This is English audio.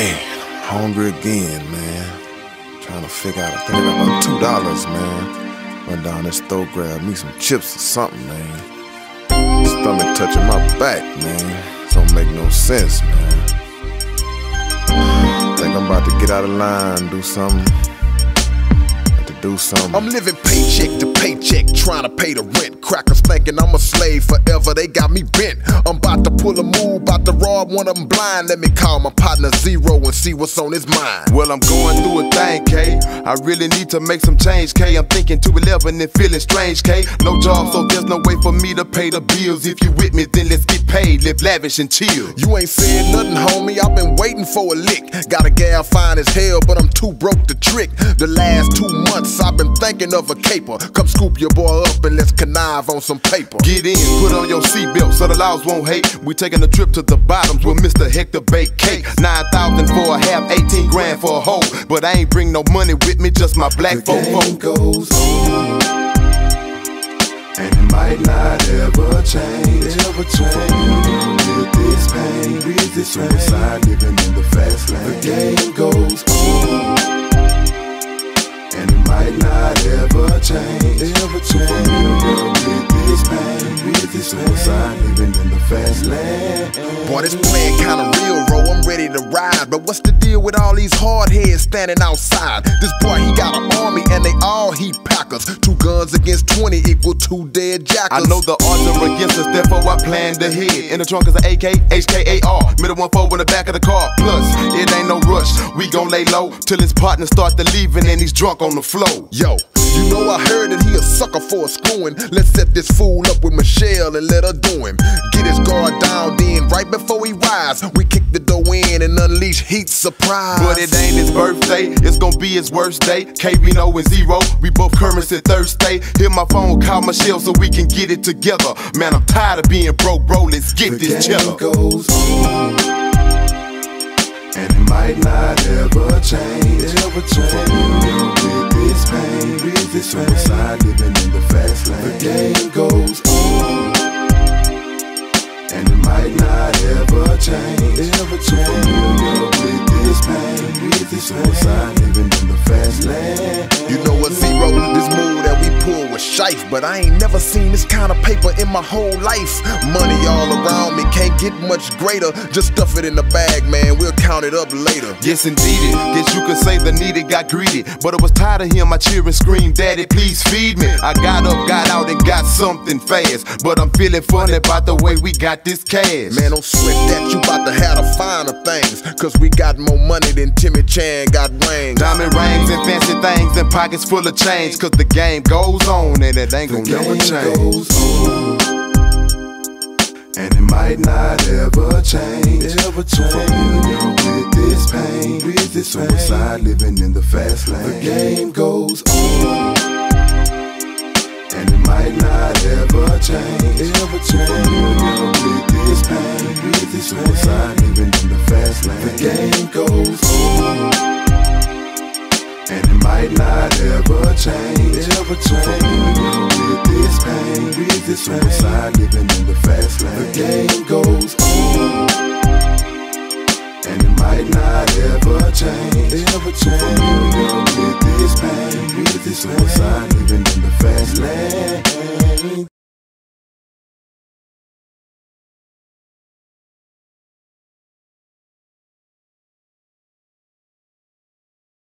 hungry again, man. Trying to figure out, I think I about two dollars, man. Run down this store, grab me some chips or something, man. Stomach touching my back, man. Don't make no sense, man. Think I'm about to get out of line, do something. I'm living paycheck to paycheck, trying to pay the rent. Crackers thinking I'm a slave forever, they got me bent. I'm about to pull a move, about to rob one of them blind. Let me call my partner Z-Ro and see what's on his mind. Well, I'm going through a thing, K. I really need to make some change, K. I'm thinking 211 and feeling strange, K. No job, so there's no way for me to pay the bills. If you with me, then let's get paid, live lavish and chill. You ain't said nothing, homie. I've been waiting for a lick. Got a gal fine as hell, but I'm too broke to trick. The last two months I've been thinking of a caper. Come scoop your boy up and let's connive on some paper. Get in, put on your seatbelt so the laws won't hate. We taking a trip to the bottoms with Mr. Hector Bake Cake. 9,000 for a half, 18 grand for a whole. But I ain't bring no money with me, just my black the game goes on. And it might not ever change. Ever change. With this pain, with this suicide, living in the fast lane. The game goes on and it might not ever change. Ever change. This plan kinda real, bro. I'm ready to ride, but what's the deal with all these hard heads standing outside? This boy, he got an army, and they all heat packers. Two guns against 20 equal two dead jackals. I know the odds are against us, therefore I planned ahead. In the trunk is an AK, HKAR, middle one four in the back of the car. Plus, it ain't no rush. We gon' lay low till his partner start to leaving and he's drunk on the floor. Yo, you know I heard that he a sucker for a screwing. Let's set this fool up with Michelle and let her do him. Get his guard down, then right before he rise, we kick the door in and unleash heat surprise. But it ain't his birthday, it's gonna be his worst day. K-Rino and Z-Ro, we both currency Thursday. Hit my phone, call Michelle so we can get it together. Man, I'm tired of being broke, bro. Let's get the this cheddar. goes on. And it might not ever change. Ever change. Suicide, living in the fast lane. The game but I ain't never seen this kind of paper in my whole life. Money all around me, can't get much greater. Just stuff it in the bag, man. We'll count it up later. Yes, indeed. Guess you could say the needed got greedy. But I was tired of hearing my children scream, Daddy, please feed me. I got up, got out, and got something fast. But I'm feeling funny about the way we got this cash. Man, don't sweat that. You about to have the finer things. Cause we got more money than Timmy Chan got rings. Diamond rings and fancy things and pockets full of change. Cause the game goes on and it ain't The gonna never change. goes on. And it might not ever change. Ever change. Familiar with this pain, with this suicide, living in the fast lane. The game goes on. And it might not ever change. Ever change. Familiar with this pain, with this suicide, living in the fast lane. The game goes on. And it might not ever change. Ever change. This suicide, living in the fast lane. The game goes on. And it might not ever change. Ever change. Familiar with this pain, with this suicide, living in the fast lane.